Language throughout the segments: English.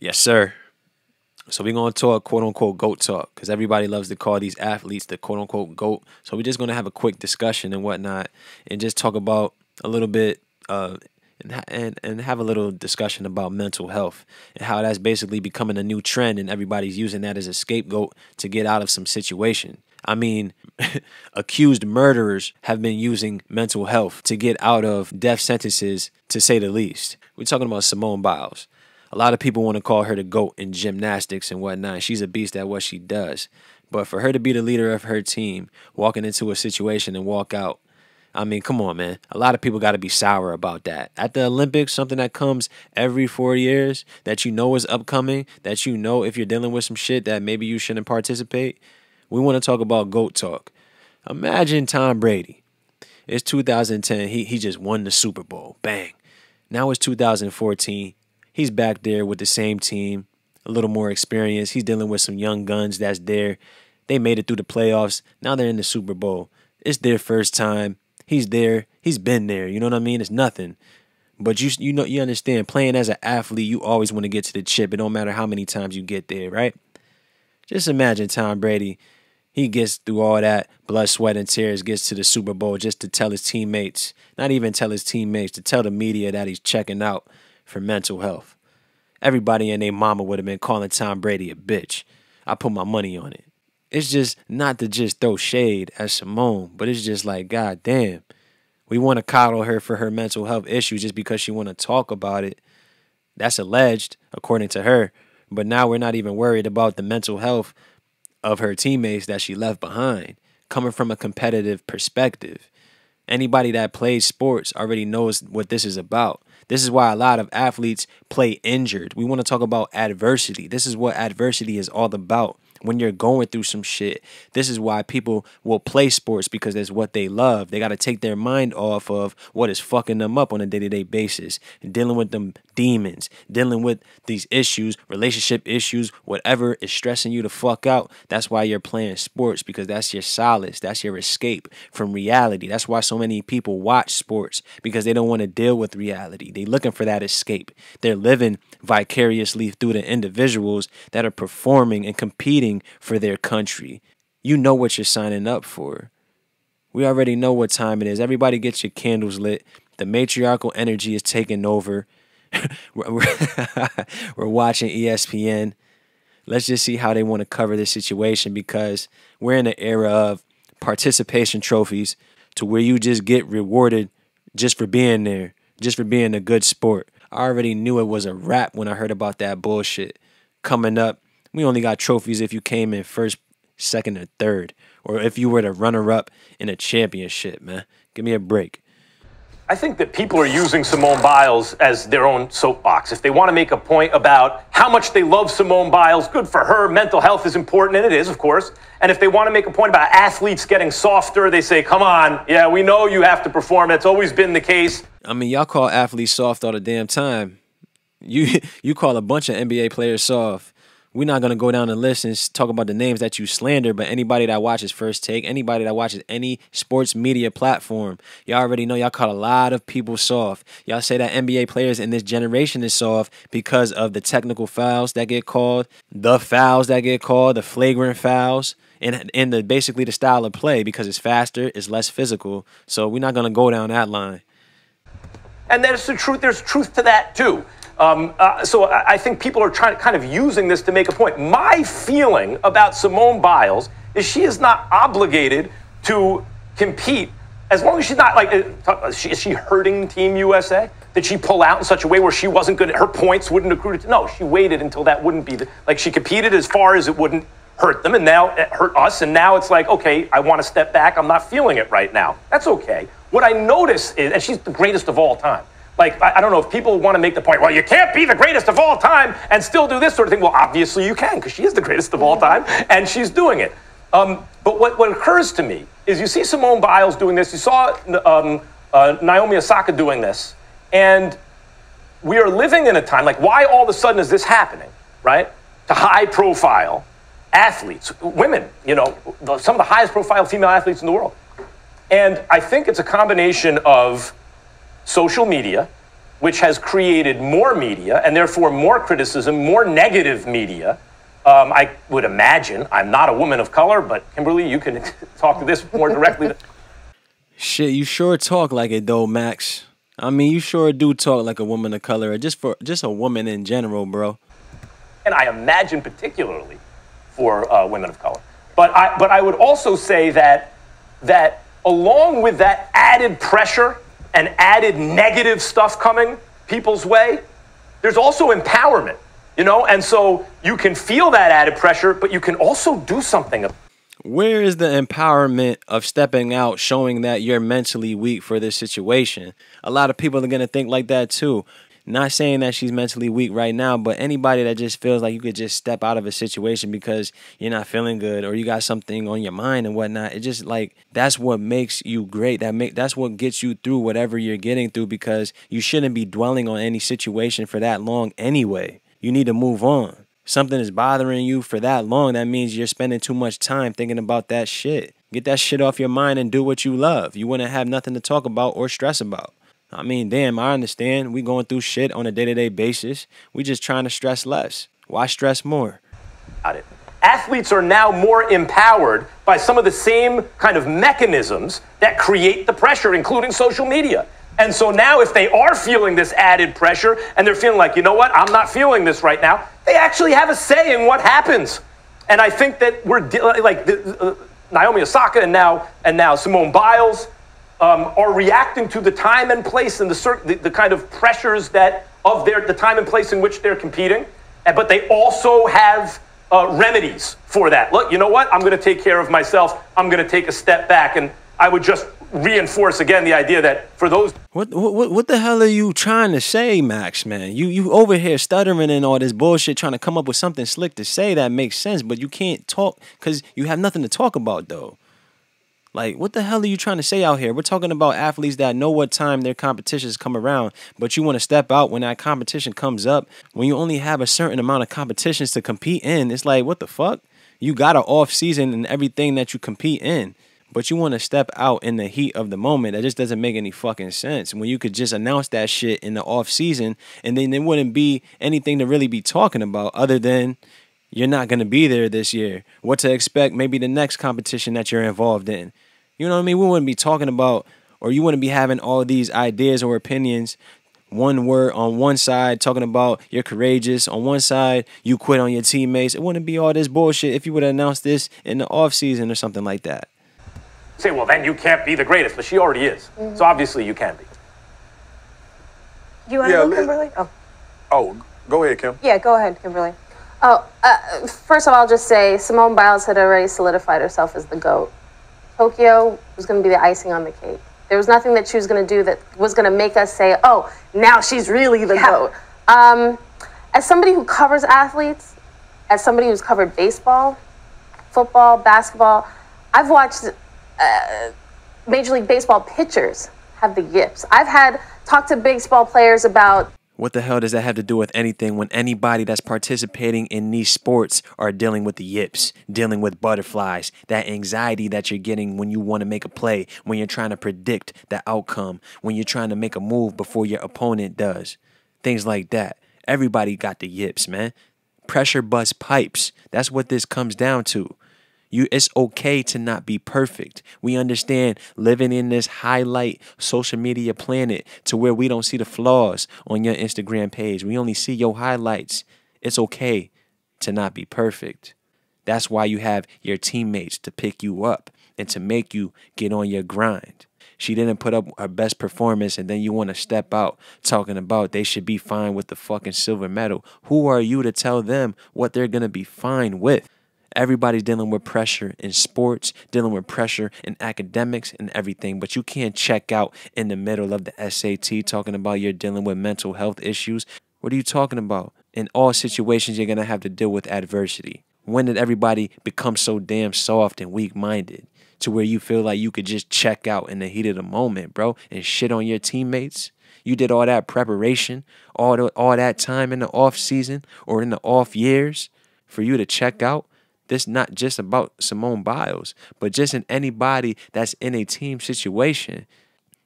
Yes, sir. So we're gonna talk quote unquote goat talk because everybody loves to call these athletes the quote unquote goat. So we're just gonna have a quick discussion and whatnot, and just talk about a little bit uh, and, and and have a little discussion about mental health and how that's basically becoming a new trend, and everybody's using that as a scapegoat to get out of some situation. I mean, accused murderers have been using mental health to get out of death sentences, to say the least. We're talking about Simone Biles. A lot of people want to call her the GOAT in gymnastics and whatnot. She's a beast at what she does. But for her to be the leader of her team, walking into a situation and walk out, I mean, come on, man. A lot of people got to be sour about that. At the Olympics, something that comes every four years that you know is upcoming, that you know if you're dealing with some shit that maybe you shouldn't participate, we want to talk about GOAT talk. Imagine Tom Brady. It's 2010. He, he just won the Super Bowl. Bang. Now it's 2014. He's back there with the same team, a little more experience. He's dealing with some young guns that's there. They made it through the playoffs. Now they're in the Super Bowl. It's their first time. He's there. He's been there. You know what I mean? It's nothing. But you you know you understand playing as an athlete, you always want to get to the chip. It don't matter how many times you get there, right? Just imagine Tom Brady. He gets through all that blood, sweat, and tears, gets to the Super Bowl just to tell his teammates, not even tell his teammates, to tell the media that he's checking out for mental health. Everybody and their mama would have been calling Tom Brady a bitch. I put my money on it. It's just not to just throw shade at Simone, but it's just like, God damn, we want to coddle her for her mental health issues just because she want to talk about it. That's alleged, according to her. But now we're not even worried about the mental health of her teammates that she left behind, coming from a competitive perspective. Anybody that plays sports already knows what this is about. This is why a lot of athletes play injured. We want to talk about adversity. This is what adversity is all about when you're going through some shit. This is why people will play sports because that's what they love. They got to take their mind off of what is fucking them up on a day to day basis, dealing with them demons, dealing with these issues, relationship issues, whatever is stressing you to fuck out. That's why you're playing sports because that's your solace, that's your escape from reality. That's why so many people watch sports because they don't want to deal with reality. They're looking for that escape. They're living vicariously through the individuals that are performing and competing for their country. You know what you're signing up for. We already know what time it is. Everybody gets your candles lit. The matriarchal energy is taking over. we're, we're watching ESPN. Let's just see how they want to cover this situation because we're in an era of participation trophies to where you just get rewarded just for being there, just for being a good sport. I already knew it was a wrap when I heard about that bullshit. Coming up, we only got trophies if you came in first, second, or third, or if you were the runner up in a championship, man. Give me a break. I think that people are using Simone Biles as their own soapbox. If they want to make a point about how much they love Simone Biles, good for her. Mental health is important, and it is, of course. And if they want to make a point about athletes getting softer, they say, come on, yeah, we know you have to perform. That's always been the case. I mean, y'all call athletes soft all the damn time. You you call a bunch of NBA players soft we're not gonna go down the list and talk about the names that you slander, but anybody that watches First Take, anybody that watches any sports media platform, y'all already know y'all caught a lot of people soft. Y'all say that NBA players in this generation is soft because of the technical fouls that get called, the fouls that get called, the flagrant fouls. And, and the basically the style of play because it's faster, it's less physical. So we're not gonna go down that line. And there's the truth. There's truth to that too. Um, uh, so I, I think people are trying to kind of using this to make a point. My feeling about Simone Biles is she is not obligated to compete as long as she's not like uh, is she hurting Team USA? Did she pull out in such a way where she wasn't good? Her points wouldn't accrue to. No, she waited until that wouldn't be the, like she competed as far as it wouldn't hurt them, and now it hurt us. And now it's like, okay, I want to step back. I'm not feeling it right now. That's okay. What I notice is, and she's the greatest of all time. Like, I, I don't know if people want to make the point, well, you can't be the greatest of all time and still do this sort of thing. Well, obviously you can, because she is the greatest of all time, and she's doing it. Um, but what, what occurs to me is you see Simone Biles doing this, you saw um, uh, Naomi Osaka doing this, and we are living in a time, like, why all of a sudden is this happening, right? To high profile athletes, women, you know, some of the highest profile female athletes in the world. And I think it's a combination of social media which has created more media and therefore more criticism, more negative media. Um, I would imagine, I'm not a woman of color, but Kimberly, you can talk to this more directly. Shit, you sure talk like it though, Max. I mean, you sure do talk like a woman of color, or just for just a woman in general, bro. And I imagine particularly for uh, women of color. But I, but I would also say that that along with that added pressure and added negative stuff coming people's way, there's also empowerment, you know? And so you can feel that added pressure, but you can also do something where is the empowerment of stepping out, showing that you're mentally weak for this situation? A lot of people are going to think like that too. Not saying that she's mentally weak right now, but anybody that just feels like you could just step out of a situation because you're not feeling good or you got something on your mind and whatnot, it just like that's what makes you great. That make that's what gets you through whatever you're getting through because you shouldn't be dwelling on any situation for that long anyway. You need to move on something is bothering you for that long, that means you're spending too much time thinking about that shit. Get that shit off your mind and do what you love. You wouldn't have nothing to talk about or stress about. I mean, damn, I understand. We going through shit on a day-to-day basis. We just trying to stress less. Why stress more? Got it. Athletes are now more empowered by some of the same kind of mechanisms that create the pressure, including social media. And so now, if they are feeling this added pressure and they're feeling like, you know what, I'm not feeling this right now, they actually have a say in what happens. And I think that we're like the, uh, Naomi Osaka and now and now Simone Biles um, are reacting to the time and place and the, the, the kind of pressures that of their the time and place in which they're competing. But they also have uh, remedies for that. Look, you know what? I'm going to take care of myself. I'm going to take a step back, and I would just reinforce again the idea that for those what what what the hell are you trying to say, Max? Man, you you over here stuttering and all this bullshit, trying to come up with something slick to say that makes sense, but you can't talk because you have nothing to talk about though. Like, what the hell are you trying to say out here? We're talking about athletes that know what time their competitions come around, but you want to step out when that competition comes up. When you only have a certain amount of competitions to compete in, it's like, what the fuck? You got an off season and everything that you compete in but you want to step out in the heat of the moment. That just doesn't make any fucking sense. When you could just announce that shit in the off season, and then there wouldn't be anything to really be talking about other than you're not going to be there this year. What to expect? Maybe the next competition that you're involved in. You know what I mean? We wouldn't be talking about, or you wouldn't be having all these ideas or opinions. One word on one side talking about you're courageous. On one side, you quit on your teammates. It wouldn't be all this bullshit if you would have announced this in the off season or something like that say, well, then you can't be the greatest, but she already is. Mm-hmm. So obviously you can be. You want to go, Kimberly? Oh. Oh, go ahead, Kim. Yeah, go ahead, Kimberly. Oh, uh, first of all, I'll just say Simone Biles had already solidified herself as the GOAT. Tokyo was going to be the icing on the cake. There was nothing that she was going to do that was going to make us say, oh, now she's really the yeah. GOAT. Um, as somebody who covers athletes, as somebody who's covered baseball, football, basketball, I've watched uh, Major League Baseball pitchers have the yips. I've had talked to baseball players about what the hell does that have to do with anything when anybody that's participating in these sports are dealing with the yips, dealing with butterflies, that anxiety that you're getting when you want to make a play, when you're trying to predict the outcome, when you're trying to make a move before your opponent does? Things like that. Everybody got the yips, man. Pressure bust pipes. That's what this comes down to. You it's okay to not be perfect. We understand living in this highlight social media planet to where we don't see the flaws on your Instagram page. We only see your highlights. It's okay to not be perfect. That's why you have your teammates to pick you up and to make you get on your grind. She didn't put up her best performance, and then you want to step out talking about they should be fine with the fucking silver medal. Who are you to tell them what they're going to be fine with? Everybody's dealing with pressure in sports, dealing with pressure in academics and everything, but you can't check out in the middle of the SAT talking about you're dealing with mental health issues. What are you talking about? In all situations, you're going to have to deal with adversity. When did everybody become so damn soft and weak minded to where you feel like you could just check out in the heat of the moment, bro, and shit on your teammates? You did all that preparation, all, the, all that time in the off season or in the off years for you to check out this not just about Simone Biles, but just in anybody that's in a team situation.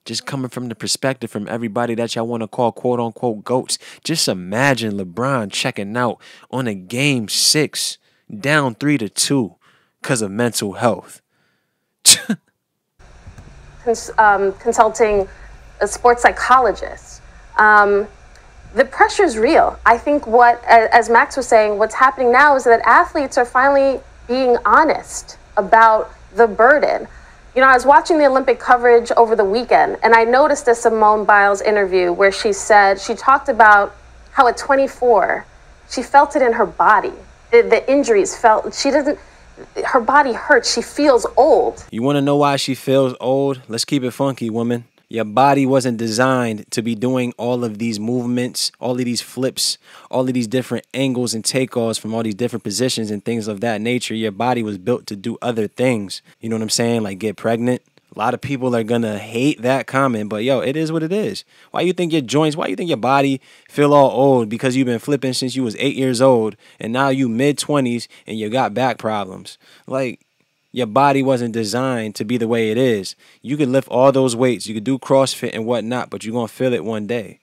just coming from the perspective from everybody that y'all want to call quote unquote goats. Just imagine LeBron checking out on a game six, down three to two, because of mental health. Cons- um, consulting a sports psychologist. Um, the pressure is real. I think what, as Max was saying, what's happening now is that athletes are finally being honest about the burden. You know, I was watching the Olympic coverage over the weekend, and I noticed a Simone Biles interview where she said she talked about how at 24 she felt it in her body. The, the injuries felt she doesn't. Her body hurts. She feels old. You want to know why she feels old? Let's keep it funky, woman. Your body wasn't designed to be doing all of these movements, all of these flips, all of these different angles and takeoffs from all these different positions and things of that nature. Your body was built to do other things. You know what I'm saying? Like get pregnant. A lot of people are gonna hate that comment, but yo, it is what it is. Why you think your joints, why you think your body feel all old? Because you've been flipping since you was eight years old and now you mid twenties and you got back problems. Like your body wasn't designed to be the way it is. You could lift all those weights, you could do CrossFit and whatnot, but you're gonna feel it one day.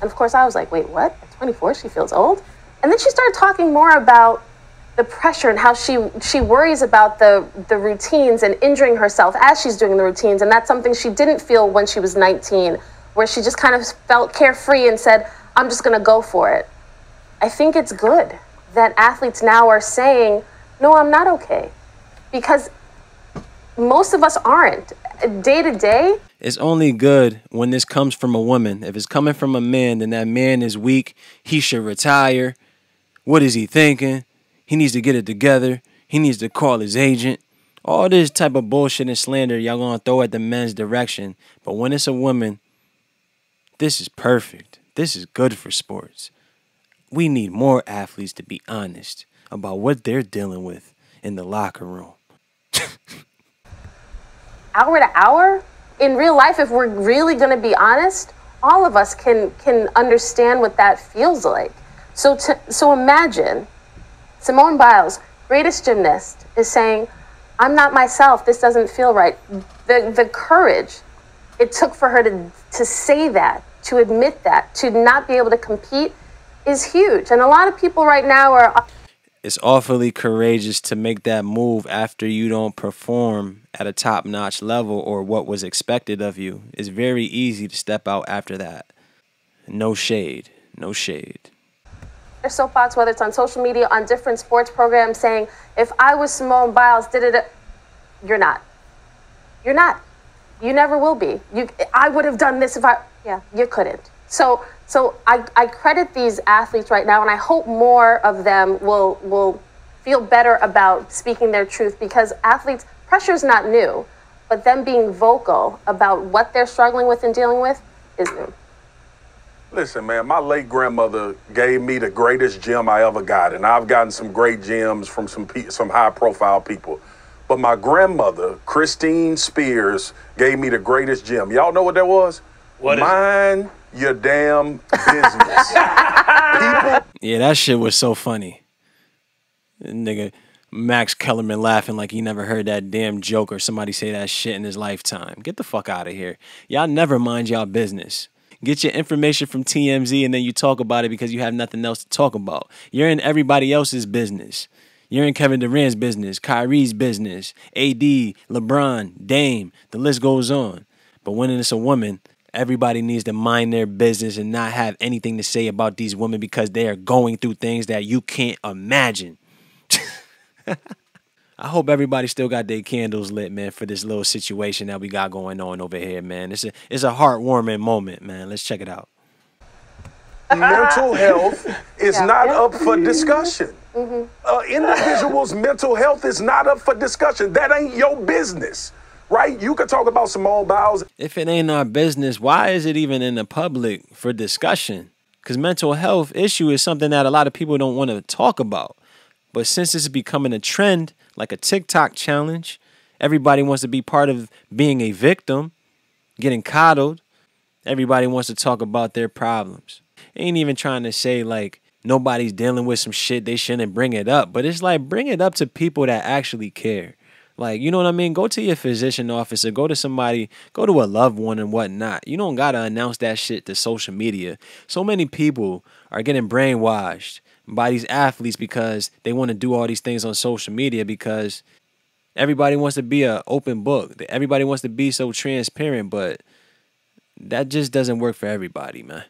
And of course, I was like, wait, what? At 24, she feels old? And then she started talking more about the pressure and how she she worries about the the routines and injuring herself as she's doing the routines and that's something she didn't feel when she was 19 where she just kind of felt carefree and said i'm just going to go for it i think it's good that athletes now are saying no i'm not okay because most of us aren't. Day to day, it's only good when this comes from a woman. If it's coming from a man, then that man is weak. He should retire. What is he thinking? He needs to get it together. He needs to call his agent. All this type of bullshit and slander y'all gonna throw at the men's direction. But when it's a woman, this is perfect. This is good for sports. We need more athletes to be honest about what they're dealing with in the locker room hour to hour? In real life if we're really going to be honest all of us can can understand what that feels like. So to, so imagine simone biles greatest gymnast is saying i'm not myself this doesn't feel right. The the courage it took for her to to say that to admit that to not be able to compete is huge. And a lot of people right now are it's awfully courageous to make that move after you don't perform at a top notch level or what was expected of you. It's very easy to step out after that. No shade. No shade. There's soapbox, whether it's on social media, on different sports programs, saying, if I was Simone Biles, did it. You're not. You're not. You never will be. You, I would have done this if I. Yeah, you couldn't. So so I, I credit these athletes right now, and I hope more of them will will feel better about speaking their truth because athletes pressure is not new, but them being vocal about what they're struggling with and dealing with is new. Listen, man, my late grandmother gave me the greatest gym I ever got, and I've gotten some great gems from some some high profile people. But my grandmother, Christine Spears, gave me the greatest gym. Y'all know what that was? What Mine your damn business. People. Yeah, that shit was so funny. Nigga, Max Kellerman laughing like he never heard that damn joke or somebody say that shit in his lifetime. Get the fuck out of here. Y'all never mind y'all business. Get your information from TMZ and then you talk about it because you have nothing else to talk about. You're in everybody else's business. You're in Kevin Durant's business, Kyrie's business, AD, LeBron, Dame. The list goes on. But when it's a woman, Everybody needs to mind their business and not have anything to say about these women because they are going through things that you can't imagine. I hope everybody still got their candles lit, man, for this little situation that we got going on over here, man. It's a it's a heartwarming moment, man. Let's check it out. Mental health is yeah. not up for discussion. Mm-hmm. Uh, individual's mental health is not up for discussion. That ain't your business right? You could talk about Simone Biles. If it ain't our business, why is it even in the public for discussion? Because mental health issue is something that a lot of people don't want to talk about. But since it's becoming a trend, like a TikTok challenge, everybody wants to be part of being a victim, getting coddled. Everybody wants to talk about their problems. Ain't even trying to say like nobody's dealing with some shit they shouldn't bring it up, but it's like bring it up to people that actually care. Like, you know what I mean? Go to your physician office or go to somebody, go to a loved one and whatnot. You don't gotta announce that shit to social media. So many people are getting brainwashed by these athletes because they want to do all these things on social media because everybody wants to be an open book. Everybody wants to be so transparent, but that just doesn't work for everybody, man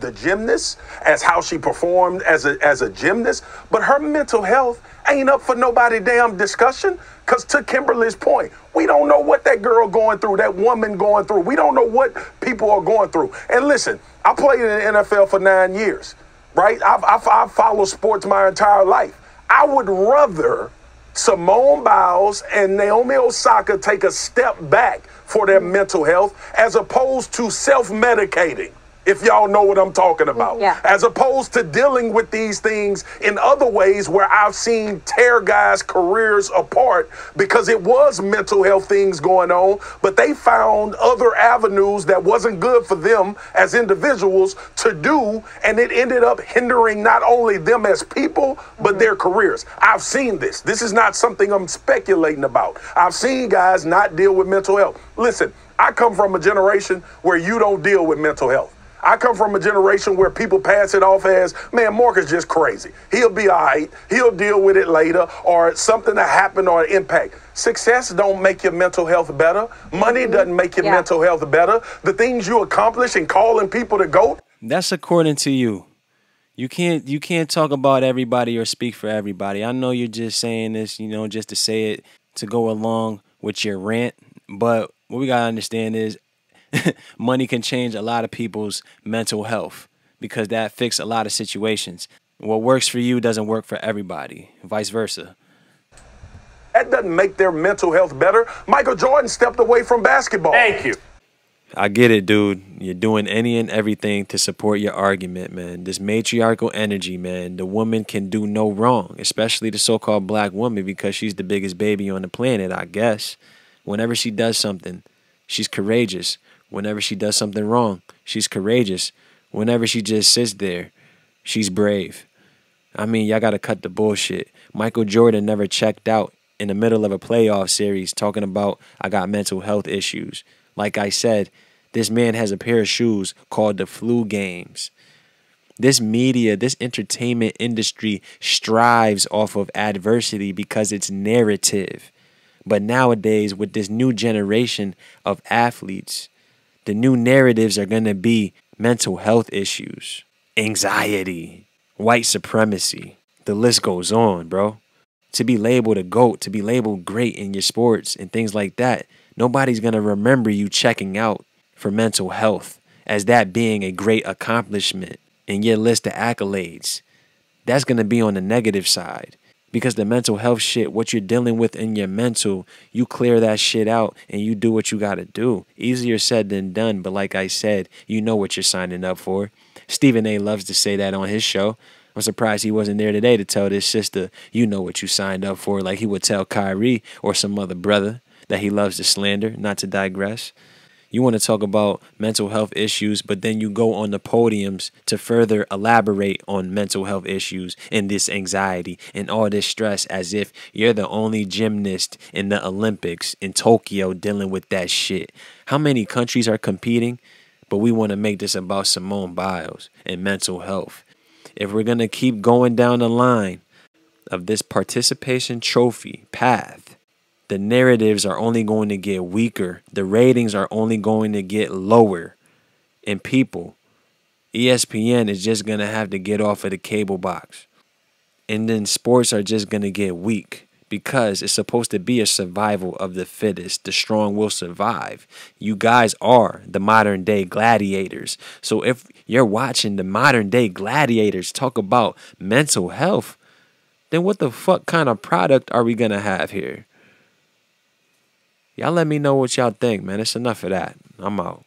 the gymnast as how she performed as a as a gymnast, but her mental health ain't up for nobody damn discussion. Cause to Kimberly's point, we don't know what that girl going through, that woman going through. We don't know what people are going through. And listen, I played in the NFL for nine years, right? I've, I've, I've followed sports my entire life. I would rather Simone Biles and Naomi Osaka take a step back for their mental health as opposed to self-medicating if y'all know what I'm talking about. Yeah. As opposed to dealing with these things in other ways where I've seen tear guys' careers apart because it was mental health things going on, but they found other avenues that wasn't good for them as individuals to do, and it ended up hindering not only them as people, but mm-hmm. their careers. I've seen this. This is not something I'm speculating about. I've seen guys not deal with mental health. Listen, I come from a generation where you don't deal with mental health. I come from a generation where people pass it off as, man, Mark is just crazy. He'll be all right. He'll deal with it later or something that happened or an impact. Success don't make your mental health better. Money mm-hmm. doesn't make your yeah. mental health better. The things you accomplish and calling people to go. That's according to you. You can't you can't talk about everybody or speak for everybody. I know you're just saying this, you know, just to say it to go along with your rant, but what we got to understand is money can change a lot of people's mental health because that fixes a lot of situations. What works for you doesn't work for everybody, vice versa. That doesn't make their mental health better. Michael Jordan stepped away from basketball. Thank you. I get it, dude. You're doing any and everything to support your argument, man. This matriarchal energy, man. The woman can do no wrong, especially the so called black woman, because she's the biggest baby on the planet, I guess. Whenever she does something, she's courageous. Whenever she does something wrong, she's courageous. Whenever she just sits there, she's brave. I mean, y'all got to cut the bullshit. Michael Jordan never checked out in the middle of a playoff series talking about, I got mental health issues. Like I said, this man has a pair of shoes called the flu games. This media, this entertainment industry strives off of adversity because it's narrative. But nowadays, with this new generation of athletes, the new narratives are going to be mental health issues, anxiety, white supremacy. The list goes on, bro. To be labeled a GOAT, to be labeled great in your sports and things like that, nobody's going to remember you checking out for mental health as that being a great accomplishment in your list of accolades. That's going to be on the negative side because the mental health shit, what you're dealing with in your mental, you clear that shit out and you do what you got to do. Easier said than done, but like I said, you know what you're signing up for. Stephen A loves to say that on his show. I'm surprised he wasn't there today to tell this sister, you know what you signed up for, like he would tell Kyrie or some other brother that he loves to slander, not to digress you want to talk about mental health issues, but then you go on the podiums to further elaborate on mental health issues and this anxiety and all this stress as if you're the only gymnast in the Olympics in Tokyo dealing with that shit. How many countries are competing? But we want to make this about Simone Biles and mental health. If we're going to keep going down the line of this participation trophy path, the narratives are only going to get weaker. The ratings are only going to get lower. And people, ESPN is just going to have to get off of the cable box. And then sports are just going to get weak because it's supposed to be a survival of the fittest. The strong will survive. You guys are the modern day gladiators. So if you're watching the modern day gladiators talk about mental health, then what the fuck kind of product are we going to have here? Y'all let me know what y'all think, man. It's enough of that. I'm out.